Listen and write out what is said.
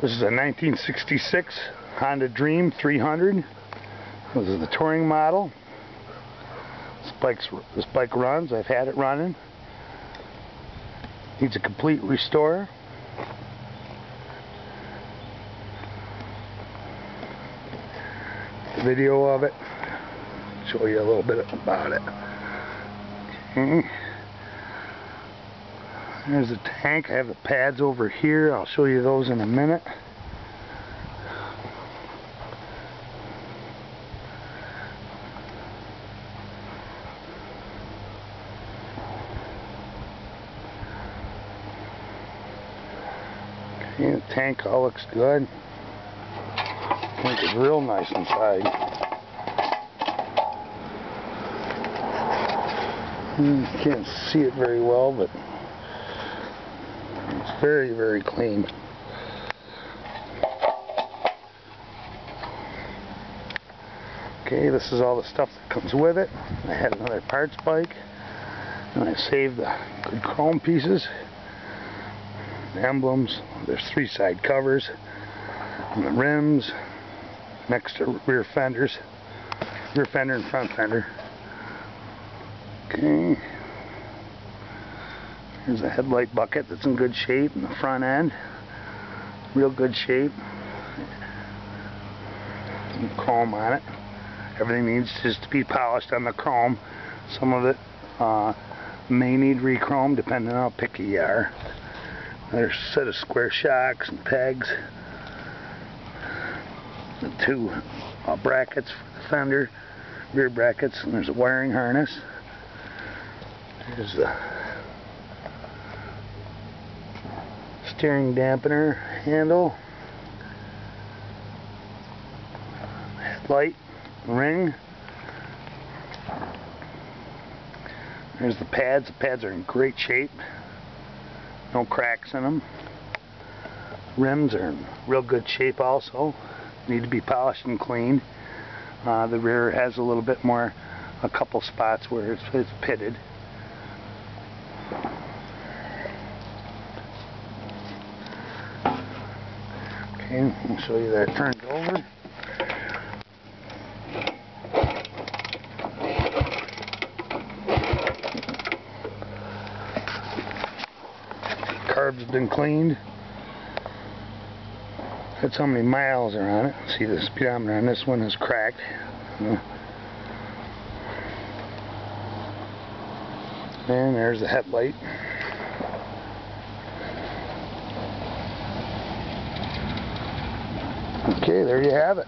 This is a 1966 Honda Dream 300. This is the touring model. This, bike's, this bike runs. I've had it running. Needs a complete restore. Video of it. Show you a little bit about it. Okay. There's the tank. I have the pads over here. I'll show you those in a minute. Okay, the tank all looks good. Tank is real nice inside. You can't see it very well, but it's very, very clean. Okay, this is all the stuff that comes with it. I had another parts bike, and I saved the good chrome pieces, the emblems. There's three side covers, and the rims next to rear fenders, rear fender and front fender. Okay. Here's a headlight bucket that's in good shape in the front end. Real good shape. Some chrome on it. Everything needs just to be polished on the chrome. Some of it uh, may need re-chrome depending on how picky you are. There's a set of square shocks and pegs. The two uh, brackets for the fender, rear brackets, and there's a wiring harness. There's the steering dampener handle, headlight ring. There's the pads. The pads are in great shape. No cracks in them. Rims are in real good shape also. Need to be polished and cleaned. Uh, the rear has a little bit more, a couple spots where it's, it's pitted. Okay, I'll show you that turned over. Carb's been cleaned. That's how many miles are on it. See the speedometer on this one is cracked. And there's the headlight. Okay, there you have it.